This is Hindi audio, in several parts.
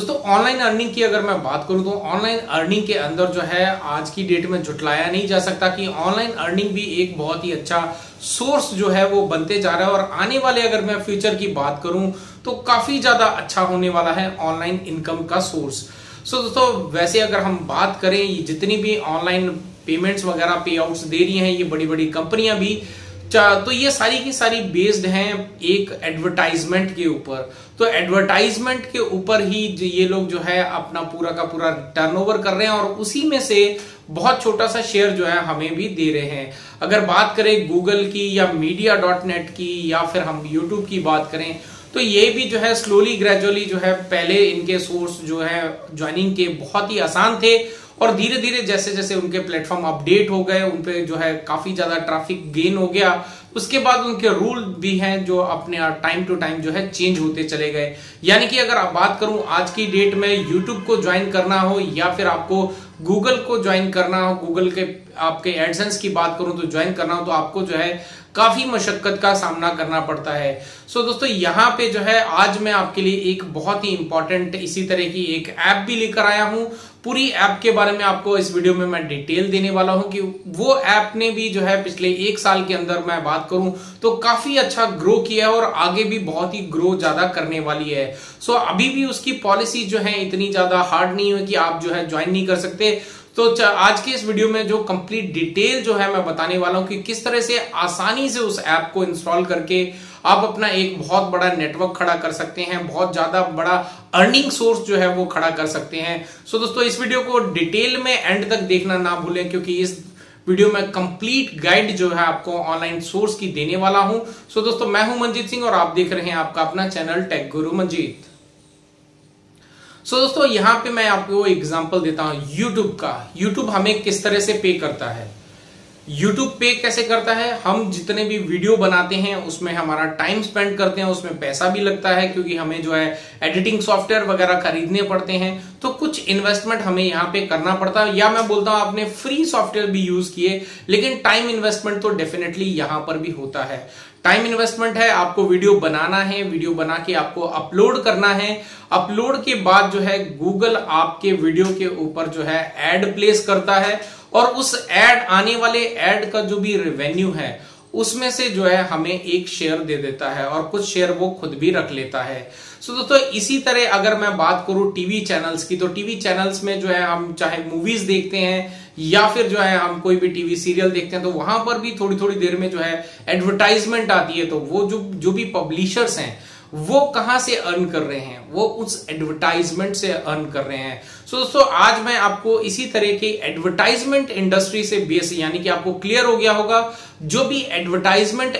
दोस्तों ऑनलाइन अर्निंग की अगर मैं बात करूँ तो ऑनलाइन अर्निंग के अंदर जो है, आज की डेट में झुटलाया नहीं जा सकता कि ऑनलाइन अर्निंग भी एक बहुत ही अच्छा सोर्स जो है वो बनते जा रहा है। और आने वाले अगर मैं फ्यूचर की बात करूँ तो काफ़ी ज़्यादा अच्छा होने वाला है ऑनलाइन इनकम का सोर्स सो दोस्तों, वैसे अगर हम बात करें जितनी भी ऑनलाइन पेमेंट्स वगैरह पे आउट्स दे रही हैं, ये बड़ी बड़ी कंपनियाँ भी तो ये सारी की सारी बेस्ड हैं एक एडवर्टाइजमेंट के ऊपर। तो एडवर्टाइजमेंट के ऊपर ही ये लोग जो है अपना पूरा का पूरा टर्नओवर कर रहे हैं और उसी में से बहुत छोटा सा शेयर जो है हमें भी दे रहे हैं। अगर बात करें गूगल की या मीडिया डॉट नेट की या फिर हम यूट्यूब की बात करें तो ये भी जो है स्लोली ग्रेजुअली जो है पहले इनके सोर्स जो है ज्वाइनिंग के बहुत ही आसान थे। और धीरे धीरे जैसे जैसे उनके प्लेटफॉर्म अपडेट हो गए उन पे जो है काफ़ी ज़्यादा ट्रैफ़िक गेन हो गया उसके बाद उनके रूल भी हैं जो अपने टाइम टू टाइम जो है चेंज होते चले गए। यानी कि अगर आप बात करूँ आज की डेट में यूट्यूब को ज्वाइन करना हो या फिर आपको गूगल को ज्वाइन करना हो गूगल के आपके एडसेंस की बात करूँ तो ज्वाइन करना हो तो आपको जो है काफ़ी मशक्कत का सामना करना पड़ता है। सो so, दोस्तों यहाँ पे जो है आज मैं आपके लिए एक बहुत ही इंपॉर्टेंट इसी तरह की एक ऐप भी लेकर आया हूँ। पूरी ऐप के बारे में आपको इस वीडियो में मैं डिटेल देने वाला हूँ कि वो ऐप ने भी जो है पिछले एक साल के अंदर मैं बात करूँ तो काफ़ी अच्छा ग्रो किया है और आगे भी बहुत ही ग्रो ज़्यादा करने वाली है। सो अभी भी उसकी पॉलिसी जो है इतनी ज़्यादा हार्ड नहीं है कि आप जो है ज्वाइन नहीं कर सकते। तो आज के इस वीडियो में जो कंप्लीट डिटेल जो है मैं बताने वाला हूँ कि किस तरह से आसानी से उस ऐप को इंस्टॉल करके आप अपना एक बहुत बड़ा नेटवर्क खड़ा कर सकते हैं बहुत ज़्यादा बड़ा अर्निंग सोर्स जो है वो खड़ा कर सकते हैं। सो दोस्तों इस वीडियो को डिटेल में एंड तक देखना ना भूलें क्योंकि इस वीडियो में कंप्लीट गाइड जो है आपको ऑनलाइन सोर्स की देने वाला हूँ। सो दोस्तों मैं हूँ मंजीत सिंह और आप देख रहे हैं आपका अपना चैनल टेक गुरु मंजीत सो so, दोस्तों यहाँ पे मैं आपको एग्जांपल देता हूँ यूट्यूब का। यूट्यूब हमें किस तरह से पे करता है? यूट्यूब पे कैसे करता है? हम जितने भी वीडियो बनाते हैं, उसमें हमारा टाइम स्पेंड करते हैं, उसमें पैसा भी लगता है, क्योंकि हमें जो है एडिटिंग सॉफ्टवेयर वगैरह खरीदने पड़ते हैं। तो कुछ इन्वेस्टमेंट हमें यहाँ पे करना पड़ता है। या मैं बोलता हूँ, आपने फ्री सॉफ्टवेयर भी यूज़ किए, लेकिन टाइम इन्वेस्टमेंट तो डेफिनेटली यहाँ पर भी होता है। टाइम इन्वेस्टमेंट है, आपको वीडियो बनाना है वीडियो बना के आपको अपलोड करना है। अपलोड के बाद जो है गूगल आपके वीडियो के ऊपर जो है एड प्लेस करता है। और उस एड आने वाले एड का जो भी रेवेन्यू है, उसमें से जो है हमें एक शेयर दे देता है और कुछ शेयर वो खुद भी रख लेता है। सो दोस्तों, इसी तरह अगर मैं बात करूँ टीवी चैनल्स की तो टीवी चैनल्स में जो है हम चाहे मूवीज़ देखते हैं या फिर जो है हम कोई भी टीवी सीरियल देखते हैं तो वहाँ पर भी थोड़ी थोड़ी देर में जो है एडवर्टाइजमेंट आती है तो वो जो जो भी पब्लिशर्स हैं वो कहाँ से अर्न कर रहे हैं? वो उस एडवर्टाइजमेंट से अर्न कर रहे हैं। सो so, दोस्तों आज मैं आपको इसी तरह की एडवर्टाइजमेंट इंडस्ट्री से बेस यानी कि आपको क्लियर हो गया होगा। जो भी एडवर्टाइजमेंट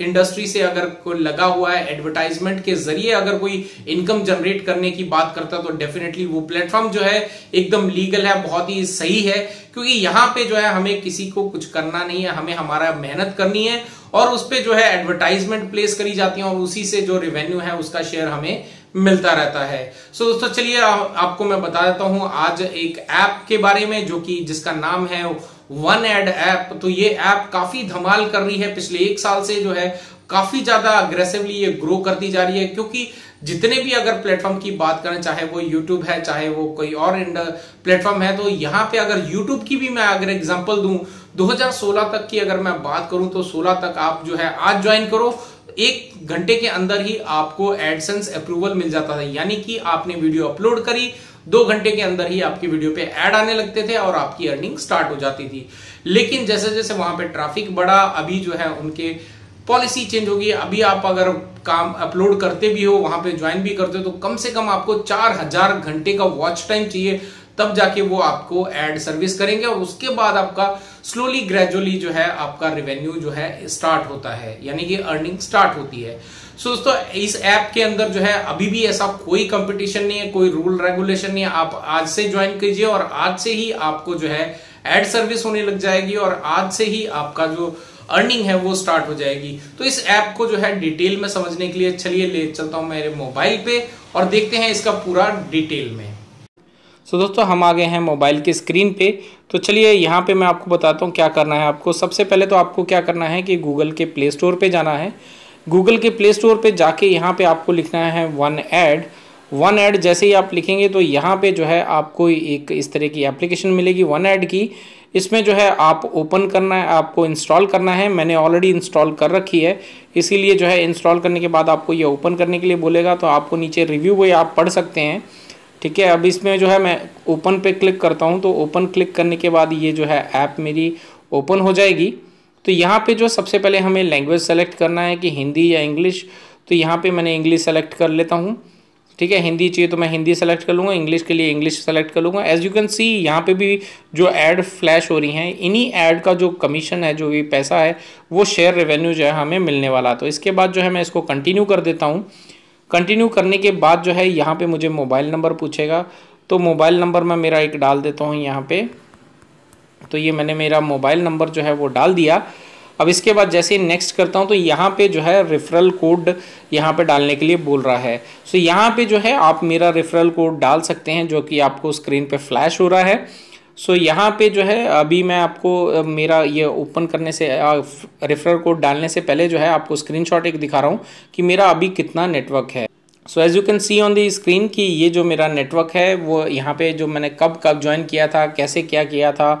इंडस्ट्री से अगर कोई लगा हुआ है एडवर्टाइजमेंट के ज़रिए अगर कोई इनकम जनरेट करने की बात करता तो डेफिनेटली वो प्लेटफॉर्म जो है एकदम लीगल है बहुत ही सही है। क्योंकि यहाँ पे जो है हमें किसी को कुछ करना नहीं है हमें हमारा मेहनत करनी है और उस पर जो है एडवर्टाइजमेंट प्लेस करी जाती है और उसी से जो रेवेन्यू है उसका शेयर हमें मिलता रहता है। सो so, दोस्तों चलिए आपको मैं बता देता हूँ आज एक ऐप के बारे में जो कि जिसका नाम है वन एड ऐप तो ये ऐप काफ़ी धमाल कर रही है पिछले एक साल से जो है, काफ़ी ज़्यादा अग्रेसिवली ये ग्रो करती जा रही है, क्योंकि जितने भी अगर प्लेटफॉर्म की बात करें, चाहे वो यूट्यूब है, चाहे वो कोई और प्लेटफॉर्म है तो यहाँ पे अगर यूट्यूब की भी मैं अगर एग्ज़ाम्पल दूँ 2016 तक की अगर मैं बात करूँ तो 16 तक आप जो है, आज ज्वाइन करो एक घंटे के अंदर ही आपको एडसेंस अप्रूवल मिल जाता था। यानी कि आपने वीडियो अपलोड करी, दो घंटे के अंदर ही आपकी वीडियो पे ऐड आने लगते थे और आपकी अर्निंग स्टार्ट हो जाती थी। लेकिन जैसे जैसे वहाँ पे ट्रैफ़िक बढ़ा, अभी जो है उनके पॉलिसी चेंज होगी। अभी आप अगर काम अपलोड करते भी हो, वहाँ पे ज्वाइन भी करते हो तो कम से कम आपको चार हज़ार घंटे का वॉच टाइम चाहिए। तब जाके वो आपको एड सर्विस करेंगे और उसके बाद आपका स्लोली ग्रेजुअली जो है आपका रेवेन्यू जो है स्टार्ट होता है, यानी कि अर्निंग स्टार्ट होती है। सो दोस्तों, इस ऐप के अंदर जो है अभी भी ऐसा कोई कंपटीशन नहीं है, कोई रूल रेगुलेशन नहीं है। आप आज से ज्वाइन कीजिए और आज से ही आपको जो है एड सर्विस होने लग जाएगी और आज से ही आपका जो अर्निंग है वो स्टार्ट हो जाएगी। तो इस ऐप को जो है डिटेल में समझने के लिए चलिए ले चलता हूँ मेरे मोबाइल पे और देखते हैं इसका पूरा डिटेल में। सो so, दोस्तों हम आ गए हैं मोबाइल की स्क्रीन पे। तो चलिए यहाँ पे मैं आपको बताता हूँ क्या करना है आपको। सबसे पहले तो आपको क्या करना है कि गूगल के प्ले स्टोर पे जाना है। गूगल के प्ले स्टोर पे जाके यहाँ पे आपको लिखना है वन एड वन ऐड जैसे ही आप लिखेंगे तो यहाँ पे जो है आपको एक इस तरह की एप्लीकेशन मिलेगी वन ऐड की। इसमें जो है आप ओपन करना है आपको इंस्टॉल करना है। मैंने ऑलरेडी इंस्टॉल कर रखी है। इसीलिए जो है इंस्टॉल करने के बाद आपको ये ओपन करने के लिए बोलेगा। तो आपको नीचे रिव्यू वो आप पढ़ सकते हैं। ठीक है, अब इसमें जो है मैं ओपन पे क्लिक करता हूँ तो ओपन क्लिक करने के बाद ये जो है ऐप मेरी ओपन हो जाएगी। तो यहाँ पे जो सबसे पहले हमें लैंग्वेज सेलेक्ट करना है कि हिंदी या इंग्लिश तो यहाँ पे मैंने इंग्लिश सेलेक्ट कर लेता हूँ। ठीक है, हिंदी चाहिए तो मैं हिंदी सेलेक्ट कर लूँगा इंग्लिश के लिए इंग्लिश सेलेक्ट कर लूँगा। एज यू कैन सी यहाँ पे भी जो ऐड फ्लैश हो रही हैं, इन्हीं ऐड का जो कमीशन है, जो भी पैसा है, वो शेयर रेवेन्यू जो है हमें मिलने वाला। तो इसके बाद जो है मैं इसको कंटिन्यू कर देता हूँ। कंटिन्यू करने के बाद जो है, यहाँ पे मुझे मोबाइल नंबर पूछेगा। तो मोबाइल नंबर मैं मेरा एक डाल देता हूँ यहाँ पे। तो ये मैंने मेरा मोबाइल नंबर जो है, वो डाल दिया। अब इसके बाद जैसे नेक्स्ट करता हूँ तो यहाँ पे जो है रेफरल कोड यहाँ पे डालने के लिए बोल रहा है। सो यहाँ पे जो है, आप मेरा रेफरल कोड डाल सकते हैं, जो कि आपको स्क्रीन पे फ्लैश हो रहा है। सो so, यहाँ पे जो है अभी मैं आपको मेरा ये ओपन करने से रेफरल कोड डालने से पहले जो है आपको स्क्रीनशॉट एक दिखा रहा हूँ कि मेरा अभी कितना नेटवर्क है। So as you can see on the screen कि ये जो मेरा नेटवर्क है वो यहाँ पे जो मैंने कब कब ज्वाइन किया था कैसे क्या किया था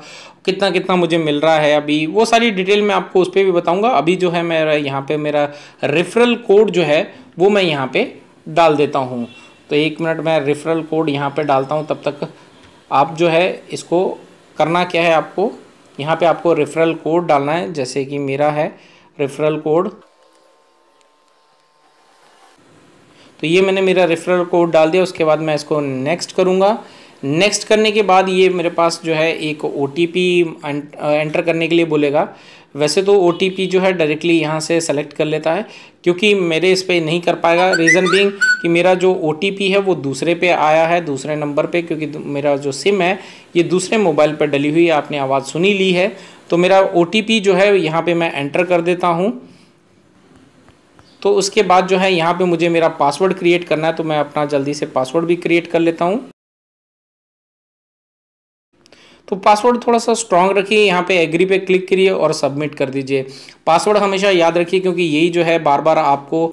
कितना कितना मुझे मिल रहा है अभी वो सारी डिटेल मैं आपको उस पर भी बताऊँगा। अभी जो है मेरा यहाँ पे मेरा रेफरल कोड जो है वो मैं यहाँ पे डाल देता हूँ। तो एक मिनट मैं रेफरल कोड यहाँ पे डालता हूँ तब तक आप जो है इसको करना क्या है आपको? यहाँ पे आपको रेफरल कोड डालना है, जैसे कि मेरा है रेफरल कोड तो ये मैंने मेरा रेफरल कोड डाल दिया, उसके बाद मैं इसको नेक्स्ट करूँगा। नेक्स्ट करने के बाद ये मेरे पास जो है एक ओटीपी एंटर करने के लिए बोलेगा। वैसे तो ओटीपी जो है डायरेक्टली यहाँ से सेलेक्ट कर लेता है, क्योंकि मेरे इस पर नहीं कर पाएगा। रीज़न बीइंग कि मेरा जो ओटीपी है वो दूसरे पे आया है, दूसरे नंबर पे, क्योंकि मेरा जो सिम है, ये दूसरे मोबाइल पर डली हुई है आपने आवाज़ सुनी ली है। तो मेरा ओटीपी जो है यहाँ पर मैं एंटर कर देता हूँ। तो उसके बाद जो है यहाँ पे मुझे मेरा पासवर्ड क्रिएट करना है तो मैं अपना जल्दी से पासवर्ड भी क्रिएट कर लेता हूँ। तो पासवर्ड थोड़ा सा स्ट्रॉन्ग रखिए, यहाँ पे एग्री पे क्लिक करिए और सबमिट कर दीजिए। पासवर्ड हमेशा याद रखिए क्योंकि यही जो है बार बार आपको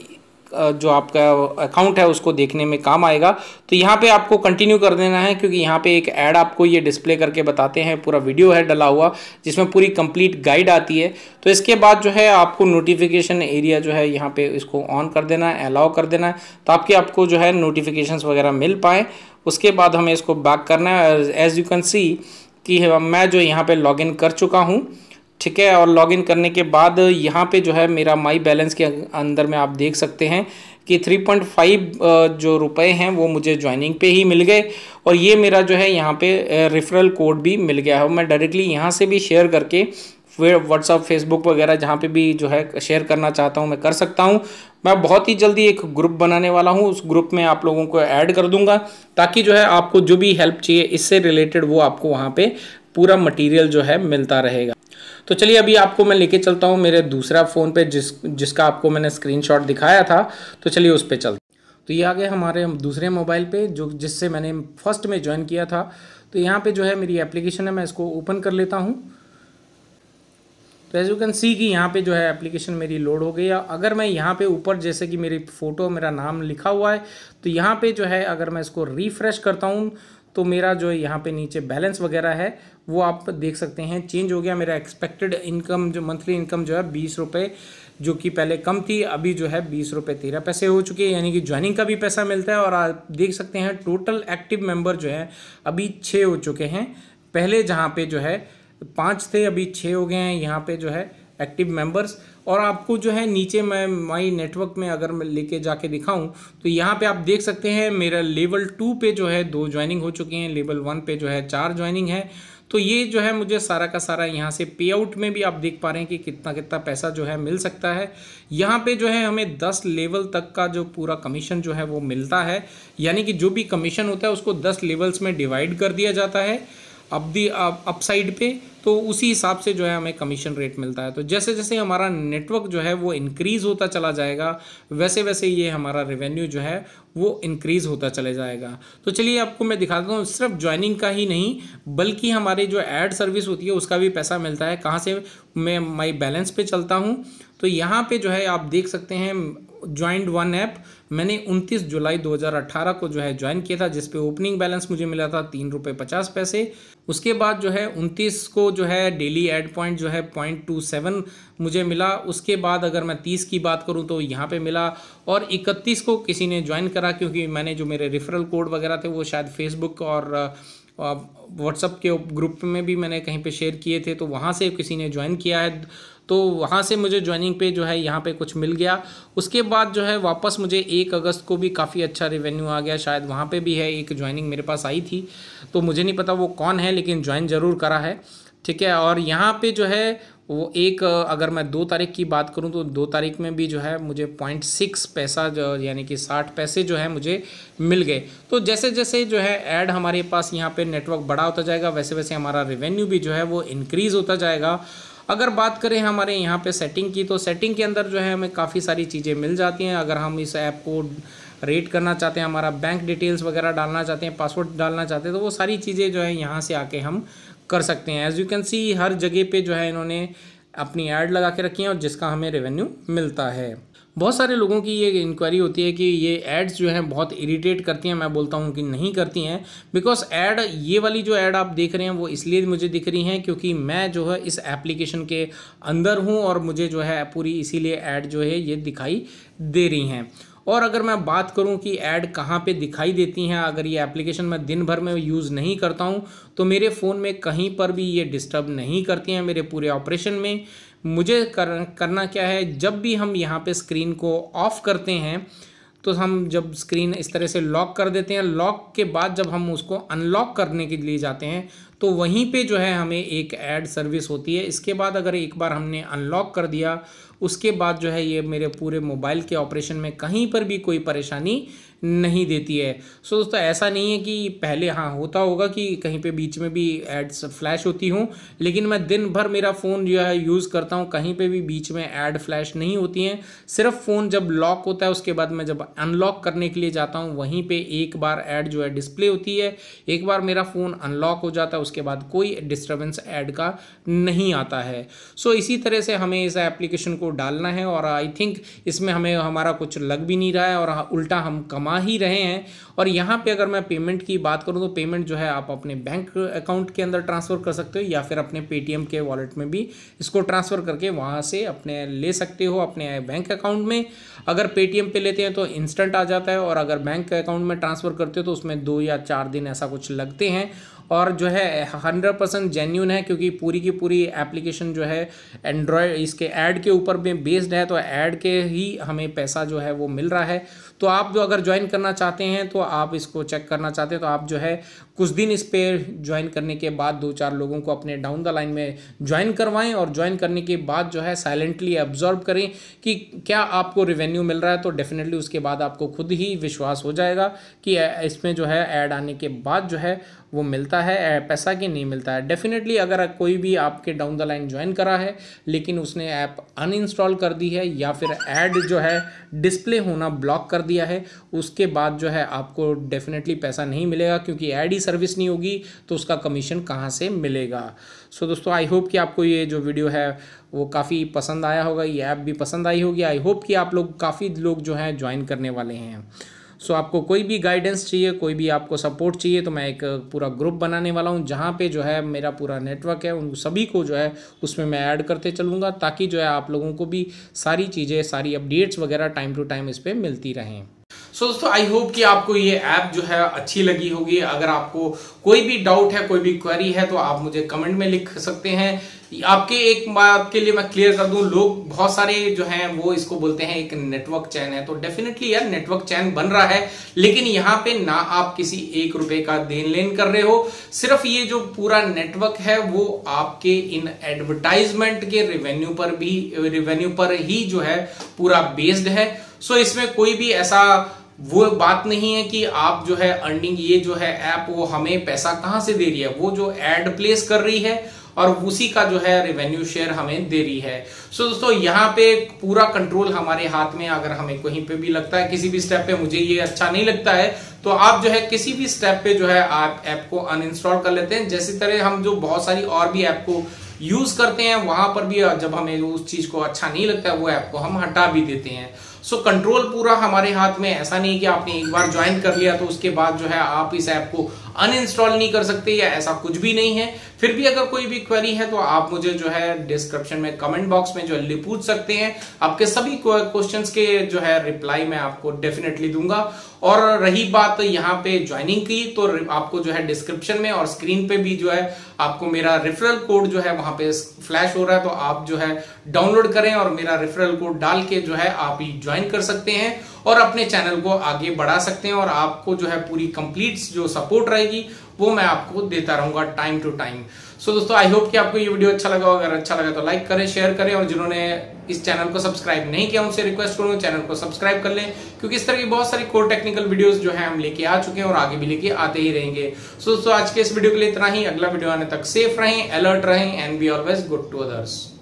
जो आपका अकाउंट है, उसको देखने में काम आएगा। तो यहाँ पे आपको कंटिन्यू कर देना है क्योंकि यहाँ पे एक ऐड आपको ये डिस्प्ले करके बताते हैं। पूरा वीडियो है, डला हुआ, जिसमें पूरी कंप्लीट गाइड आती है। तो इसके बाद जो है, आपको नोटिफिकेशन एरिया जो है, यहाँ पे इसको ऑन कर देना है अलाउ कर देना है, ताकि आपको जो है नोटिफिकेशन वगैरह मिल पाए। उसके बाद हमें इसको बैक करना है। एज यू कैन सी कि मैं जो यहाँ पे लॉगिन कर चुका हूँ, ठीक है? और लॉगिन करने के बाद यहाँ पे जो है मेरा माई बैलेंस के अंदर में आप देख सकते हैं कि 3.5 जो रुपए हैं वो मुझे ज्वाइनिंग पे ही मिल गए। और ये मेरा जो है यहाँ पे रेफरल कोड भी मिल गया है। मैं डायरेक्टली यहाँ से भी शेयर करके व्हाट्सअप फेसबुक वगैरह जहाँ पे भी जो है शेयर करना चाहता हूँ, मैं कर सकता हूँ। मैं बहुत ही जल्दी एक ग्रुप बनाने वाला हूँ। उस ग्रुप में आप लोगों को ऐड कर दूँगा ताकि जो है आपको जो भी हेल्प चाहिए, इससे रिलेटेड वो आपको वहाँ पे पूरा मटेरियल जो है मिलता रहेगा। तो चलिए अभी आपको मैं लेके चलता हूँ मेरे दूसरा फ़ोन पे जिस, जिसका आपको मैंने स्क्रीनशॉट दिखाया था। तो चलिए उस पर चलते तो ये आ गए हमारे दूसरे मोबाइल पे, जो, जिससे मैंने फ़र्स्ट में ज्वाइन किया था। तो यहाँ पे जो है मेरी एप्लीकेशन है, मैं इसको ओपन कर लेता हूँ। तो एज यू कैन सी कि यहाँ पे जो है एप्लीकेशन मेरी लोड हो गई है। अगर मैं यहाँ पे ऊपर जैसे कि मेरी फ़ोटो मेरा नाम लिखा हुआ है तो यहाँ पे जो है अगर मैं इसको रिफ़्रेश करता हूँ तो मेरा जो यहाँ पे नीचे बैलेंस वगैरह है, वो आप देख सकते हैं। चेंज हो गया मेरा एक्सपेक्टेड इनकम जो मंथली इनकम जो है बीस रुपये जो कि पहले कम थी, अभी जो है बीस रुपये तेरह पैसे हो चुके हैं। यानी कि ज्वाइनिंग का भी पैसा मिलता है और आप देख सकते हैं टोटल एक्टिव मेंबर जो है, अभी छः हो चुके हैं। पहले जहाँ पे जो है पाँच थे, अभी छः हो गए हैं, यहाँ पे जो है एक्टिव मेंबर्स और आपको जो है नीचे मैं माई नेटवर्क में अगर मैं लेके जाके दिखाऊँ तो यहाँ पे आप देख सकते हैं, मेरा लेवल टू पे जो है दो ज्वाइनिंग हो चुके हैं लेवल वन पे जो है चार ज्वाइनिंग है। तो ये जो है मुझे सारा का सारा यहाँ से पे आउट में भी आप देख पा रहे हैं कि कितना कितना पैसा जो है मिल सकता है। यहाँ पे जो है हमें दस लेवल तक का जो पूरा कमीशन जो है वो मिलता है। यानी कि जो भी कमीशन होता है, उसको दस लेवल्स में डिवाइड कर दिया जाता है। अब दी अप साइड पे तो उसी हिसाब से जो है हमें कमीशन रेट मिलता है। तो जैसे जैसे हमारा नेटवर्क जो है वो इंक्रीज़ होता चला जाएगा वैसे वैसे ये हमारा रेवेन्यू जो है वो इंक्रीज़ होता चले जाएगा। तो चलिए आपको मैं दिखाता हूँ, सिर्फ़ ज्वाइनिंग का ही नहीं, बल्कि हमारी जो एड सर्विस होती है उसका भी पैसा मिलता है। कहाँ से मैं माई बैलेंस पे चलता हूँ? तो यहाँ पे जो है आप देख सकते हैं ज्वाइंट वन ऐप मैंने 29 जुलाई 2018 को जो है ज्वाइन किया था जिसपे ओपनिंग बैलेंस मुझे मिला था तीन रुपये पचास पैसे। उसके बाद जो है 29 को जो है डेली एड पॉइंट जो है पॉइंट टू सेवन मुझे मिला। उसके बाद अगर मैं 30 की बात करूँ तो यहाँ पे मिला और 31 को किसी ने ज्वाइन करा, क्योंकि मैंने जो मेरे रेफरल कोड वगैरह थे वो शायद फेसबुक और व्हाट्सअप के ग्रुप में भी मैंने कहीं पे शेयर किए थे तो वहाँ से किसी ने ज्वाइन किया है। तो वहाँ से मुझे ज्वाइनिंग पे जो है यहाँ पे कुछ मिल गया। उसके बाद जो है वापस मुझे एक अगस्त को भी काफ़ी अच्छा रिवेन्यू आ गया। शायद वहाँ पे भी है, एक ज्वाइनिंग मेरे पास आई थी। तो मुझे नहीं पता वो कौन है, लेकिन ज्वाइन ज़रूर करा है। ठीक है, और यहाँ पे जो है वो एक, अगर मैं दो तारीख की बात करूँ तो दो तारीख में भी जो है मुझे पॉइंट सिक्स पैसा यानी कि साठ पैसे जो है मुझे मिल गए। तो जैसे जैसे जो है ऐड हमारे पास यहाँ पे नेटवर्क बड़ा होता जाएगा वैसे वैसे हमारा रेवेन्यू भी जो है वो इंक्रीज़ होता जाएगा। अगर बात करें हमारे यहाँ पे सेटिंग की तो सेटिंग के अंदर जो है हमें काफ़ी सारी चीज़ें मिल जाती हैं। अगर हम इस ऐप को रेट करना चाहते हैं, हमारा बैंक डिटेल्स वगैरह डालना चाहते हैं पासवर्ड डालना चाहते हैं तो वो सारी चीज़ें जो है यहाँ से आके हम कर सकते हैं। एज यू कैन सी हर जगह पर जो है इन्होंने अपनी ऐड लगा के रखी है और जिसका हमें रेवेन्यू मिलता है। बहुत सारे लोगों की ये इंक्वायरी होती है कि ये एड्स जो हैं बहुत इरिटेट करती हैं, मैं बोलता हूँ कि नहीं करती हैं बिकॉज़ ऐड ये वाली जो ऐड आप देख रहे हैं, वो इसलिए मुझे दिख रही हैं क्योंकि मैं जो है इस एप्लीकेशन के अंदर हूँ और मुझे जो है पूरी इसीलिए ऐड जो है ये दिखाई दे रही हैं। और अगर मैं बात करूँ कि ऐड कहाँ पे दिखाई देती हैं अगर ये एप्लीकेशन मैं दिन भर में यूज़ नहीं करता हूँ तो मेरे फ़ोन में कहीं पर भी ये डिस्टर्ब नहीं करती हैं मेरे पूरे ऑपरेशन में। मुझे कर, करना क्या है जब भी हम यहाँ पर स्क्रीन को ऑफ़ करते हैं तो हम जब स्क्रीन इस तरह से लॉक कर देते हैं। लॉक के बाद जब हम उसको अनलॉक करने के लिए जाते हैं तो वहीं पे जो है हमें एक ऐड सर्विस होती है। इसके बाद अगर एक बार हमने अनलॉक कर दिया, उसके बाद जो है ये मेरे पूरे मोबाइल के ऑपरेशन में कहीं पर भी कोई परेशानी नहीं देती है। सो दोस्तों, ऐसा नहीं है कि पहले हाँ होता होगा कि कहीं पे बीच में भी एड्स फ्लैश होती हूँ, लेकिन मैं दिन भर मेरा फ़ोन जो है यूज़ करता हूँ, कहीं पे भी बीच में ऐड फ्लैश नहीं होती हैं। सिर्फ़ फ़ोन जब लॉक होता है, उसके बाद मैं जब अनलॉक करने के लिए जाता हूँ, वहीं पर एक बार ऐड जो है डिस्प्ले होती है, एक बार मेरा फ़ोन अनलॉक हो जाता है उसके बाद कोई डिस्टर्बेंस ऐड का नहीं आता है। सो so, इसी तरह से हमें इस एप्लीकेशन को डालना है और आई थिंक इसमें हमें हमारा कुछ लग भी नहीं रहा है और उल्टा हम कमा कमा ही रहे हैं। और यहाँ पे अगर मैं पेमेंट की बात करूँ तो पेमेंट जो है आप अपने बैंक अकाउंट के अंदर ट्रांसफ़र कर सकते हो या फिर अपने पेटीएम के वॉलेट में भी इसको ट्रांसफ़र करके वहाँ से अपने ले सकते हो अपने बैंक अकाउंट में। अगर पेटीएम पे लेते हैं तो इंस्टेंट आ जाता है और अगर बैंक अकाउंट में ट्रांसफ़र करते हो तो उसमें दो या चार दिन ऐसा कुछ लगते हैं। और जो है हंड्रेड परसेंट जेन्यून है क्योंकि पूरी की पूरी एप्लीकेशन जो है एंड्रॉयड इसके ऐड के ऊपर में बेस्ड है तो ऐड के ही हमें पैसा जो है वो मिल रहा है। तो आप जो अगर ज्वाइन करना चाहते हैं तो आप इसको चेक करना चाहते हैं तो आप जो है, कुछ दिन इस पर ज्वाइन करने के बाद दो चार लोगों को अपने डाउन द लाइन में ज्वाइन करवाएँ और ज्वाइन करने के बाद जो है साइलेंटली ऑब्ज़र्व करें कि क्या आपको रिवेन्यू मिल रहा है तो डेफिनेटली उसके बाद आपको खुद ही विश्वास हो जाएगा कि इसमें जो है ऐड आने के बाद जो है वो मिलता है पैसा कि नहीं मिलता है। डेफिनेटली अगर कोई भी आपके डाउन द लाइन ज्वाइन करा है लेकिन उसने ऐप अनइंस्टॉल कर दी है या फिर ऐड जो है डिस्प्ले होना ब्लॉक कर दिया है उसके बाद जो है आपको डेफिनेटली पैसा नहीं मिलेगा क्योंकि ऐड ही सर्विस नहीं होगी तो उसका कमीशन कहाँ से मिलेगा? सो so, दोस्तों आई होप कि आपको ये जो वीडियो है वो काफ़ी पसंद आया होगा ये ऐप भी पसंद आई होगी। आई होप कि आप लोग काफ़ी लोग जो हैं ज्वाइन करने वाले हैं। सो आपको कोई भी गाइडेंस चाहिए, कोई भी आपको सपोर्ट चाहिए तो मैं एक पूरा ग्रुप बनाने वाला हूँ, जहाँ पे जो है मेरा पूरा नेटवर्क है, उन सभी को जो है उसमें मैं ऐड करते चलूँगा, ताकि जो है आप लोगों को भी सारी चीज़ें, सारी अपडेट्स वगैरह टाइम टू टाइम इस पर मिलती रहें। सो दोस्तों आई होप कि आपको ये ऐप जो है अच्छी लगी होगी। अगर आपको कोई भी डाउट है, कोई भी क्वेरी है तो आप मुझे कमेंट में लिख सकते हैं। आपके एक बात के लिए मैं क्लियर कर दूँ, लोग बहुत सारे जो हैं, वो इसको बोलते हैं एक नेटवर्क चैन है। तो डेफिनेटली यार नेटवर्क चैन बन रहा है। लेकिन यहाँ पे ना आप किसी एक रुपए का देन लेन कर रहे हो। सिर्फ़ ये जो पूरा नेटवर्क है, वो आपके इन एडवर्टाइजमेंट के रेवेन्यू पर भी रेवेन्यू पर ही जो है, पूरा बेस्ड है। सो इसमें कोई भी ऐसा वो बात नहीं है कि आप जो है अर्निंग ये जो है ऐप वो हमें पैसा कहाँ से दे रही है? वो जो एड प्लेस कर रही है और उसी का जो है रेवेन्यू शेयर हमें दे रही है। सो दोस्तों, यहाँ पे पूरा कंट्रोल हमारे हाथ में अगर हमें कहीं पे भी लगता है, किसी भी स्टेप पे मुझे ये अच्छा नहीं लगता है तो आप जो है किसी भी स्टेप पे जो है आप ऐप को अनइंस्टॉल कर लेते हैं। जैसी तरह हम जो बहुत सारी और भी ऐप को यूज़ करते हैं, वहाँ पर भी जब हमें उस चीज़ को अच्छा नहीं लगता है, वो ऐप को हम हटा भी देते हैं। सो कंट्रोल पूरा हमारे हाथ में ऐसा नहीं कि आपने एक बार ज्वाइन कर लिया तो उसके बाद जो है आप इस ऐप को अनइंस्टॉल नहीं कर सकते या ऐसा कुछ भी नहीं है। फिर भी अगर कोई भी क्वेरी है तो आप मुझे जो है डिस्क्रिप्शन में कमेंट बॉक्स में जो है पूछ सकते हैं। आपके सभी क्वेश्चंस के जो है रिप्लाई मैं आपको डेफिनेटली दूँगा। और रही बात यहाँ पे ज्वाइनिंग की तो आपको जो है डिस्क्रिप्शन में और स्क्रीन पे भी जो है आपको मेरा रेफरल कोड जो है वहाँ पे फ्लैश हो रहा है। तो आप जो है डाउनलोड करें और मेरा रेफरल कोड डाल के जो है आप ज्वाइन कर सकते हैं और अपने चैनल को आगे बढ़ा सकते हैं और आपको जो है पूरी कंप्लीट जो सपोर्ट रहेगी, वो मैं आपको देता रहूँगा टाइम टू टाइम सो दोस्तों आई होप कि आपको ये वीडियो अच्छा लगा अगर अच्छा लगा तो लाइक करें शेयर करें और जिन्होंने इस चैनल को सब्सक्राइब नहीं किया, उनसे रिक्वेस्ट करूँगा चैनल को सब्सक्राइब कर लें, क्योंकि इस तरह की बहुत सारी कोर टेक्निकल वीडियोस जो है हम लेके आ चुके हैं और आगे भी लेके आते ही रहेंगे। सो दोस्तों, आज के इस वीडियो के लिए इतना ही। अगला वीडियो आने तक सेफ़ रहें अलर्ट रहें and be always good to others